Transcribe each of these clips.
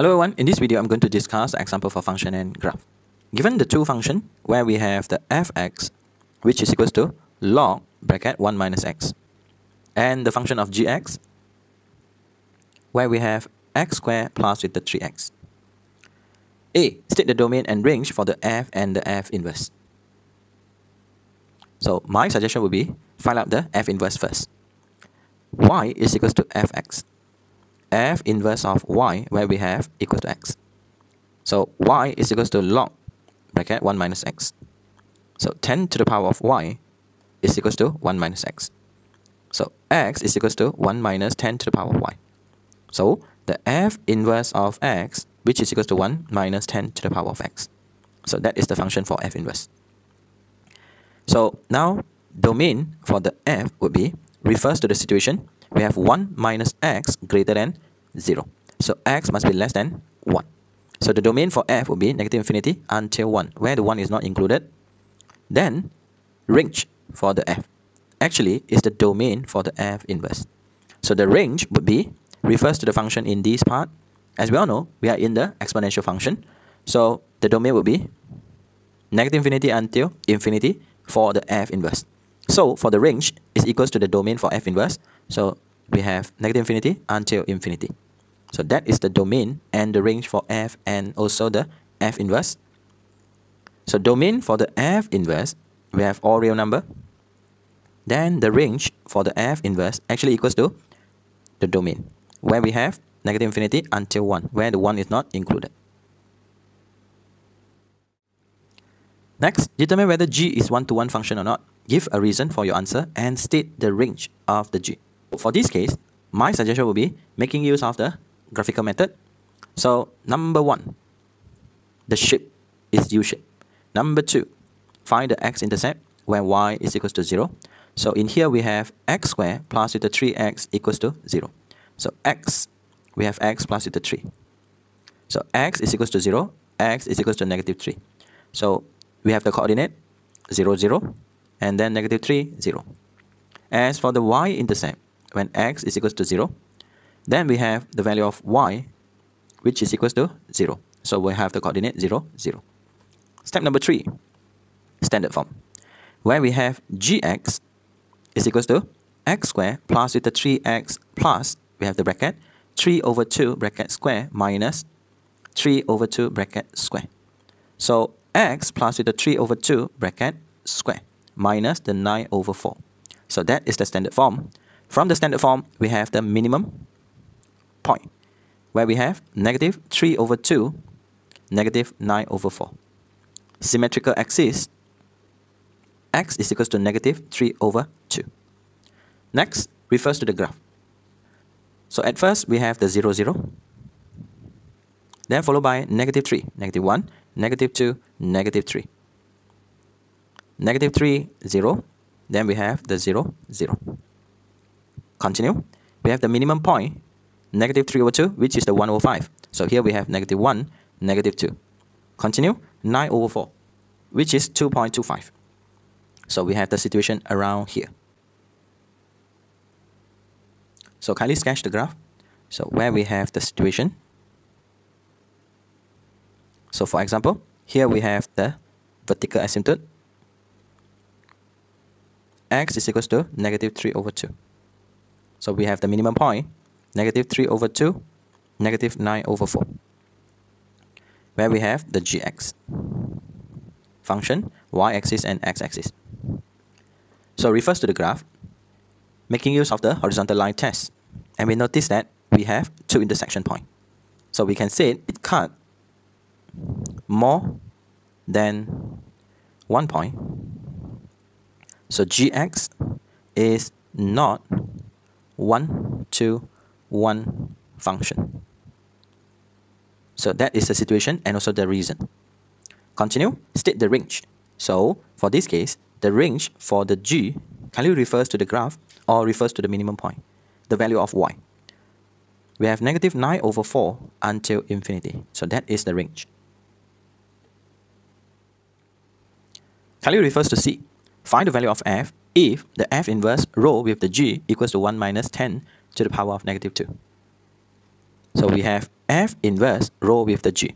Hello everyone, in this video I'm going to discuss example for function and graph. Given the two function where we have the fx which is equals to log bracket 1 minus x and the function of gx where we have x squared plus with the 3x. A. State the domain and range for the f and the f inverse. So my suggestion would be find out the f inverse first. y is equals to fx f inverse of y where we have equals to x. So y is equals to log bracket 1 minus x. So 10 to the power of y is equals to 1 minus x. So x is equals to 1 minus 10 to the power of y. So the f inverse of x which is equals to 1 minus 10 to the power of x. So that is the function for f inverse. So now domain for the f would be refers to the situation we have 1 minus x greater than 0. So x must be less than 1. So the domain for f will be negative infinity until 1, where the 1 is not included. Then range for the f actually is the domain for the f inverse. So the range would be refers to the function in this part. As we all know, we are in the exponential function. So the domain would be negative infinity until infinity for the f inverse. So for the range is equals to the domain for f inverse. So we have negative infinity until infinity. So that is the domain and the range for f and also the f inverse. So domain for the f inverse, we have all real number. Then the range for the f inverse actually equals to the domain, where we have negative infinity until 1, where the 1 is not included. Next, determine whether g is one-to-one -one function or not. Give a reason for your answer and state the range of the g. For this case, my suggestion will be making use of the graphical method. So number one, the shape is U-shape. Number two, find the x-intercept where y is equals to 0. So in here we have x squared plus with the 3x equals to 0. So x, we have x plus with the 3. So x is equals to 0, x is equals to negative 3. So we have the coordinate 0, 0, and then negative 3, 0. As for the y-intercept, when x is equals to 0, then we have the value of y, which is equals to 0. So we have the coordinate 0, 0. Step number 3, standard form, where we have gx is equals to x squared plus with the 3x plus, we have the bracket, 3 over 2 bracket square minus 3 over 2 bracket square. So x plus with the 3 over 2 bracket square minus the 9 over 4. So that is the standard form. From the standard form, we have the minimum point, where we have negative 3 over 2, negative 9 over 4. Symmetrical axis, x is equals to negative 3 over 2. Next, refers to the graph. So at first, we have the 0, 0. Then followed by negative 3, negative 1, negative 2, negative 3. Negative 3, 0. Then we have the 0, 0. Continue. We have the minimum point, negative 3 over 2, which is the 1 over 5. So here we have negative 1, negative 2. Continue. 9 over 4, which is 2.25. So we have the situation around here. So kindly sketch the graph. So where we have the situation. So for example, here we have the vertical asymptote. x is equals to negative 3 over 2. So we have the minimum point, negative 3 over 2, negative 9 over 4. Where we have the gx function, y-axis and x-axis. So refers to the graph, making use of the horizontal line test. And we notice that we have two intersection point. So we can say it cut more than one point. So gx is not one to one function. So that is the situation and also the reason. Continue, state the range. So for this case, the range for the g kindly refers to the graph or refers to the minimum point, the value of y. We have negative 9 over 4 until infinity. So that is the range. Kindly refers to C. Find the value of f if the f inverse row with the g equals to 1 minus 10 to the power of negative 2. So we have f inverse row with the g.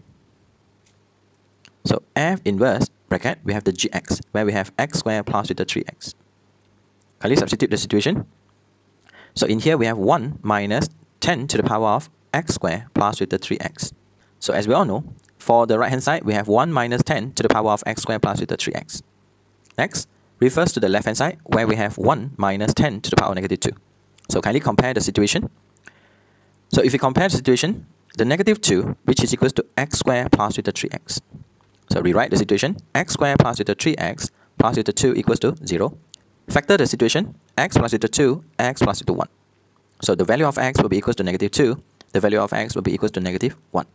So f inverse bracket, we have the gx, where we have x squared plus with the 3x. Can Kindly substitute the situation. So in here we have 1 minus 10 to the power of x squared plus with the 3x. So as we all know, for the right hand side, we have 1 minus 10 to the power of x squared plus with the 3x. Next, refers to the left hand side where we have 1 minus 10 to the power of negative 2. So kindly compare the situation. So if we compare the situation, the negative 2, which is equals to x squared plus with the 3x. So rewrite the situation, x squared plus with the 3x plus with the 2 equals to 0. Factor the situation, x plus with the 2, x plus with the 1. So the value of x will be equals to negative 2, the value of x will be equals to negative 1.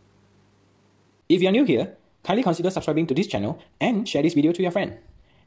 If you are new here, kindly consider subscribing to this channel and share this video to your friend.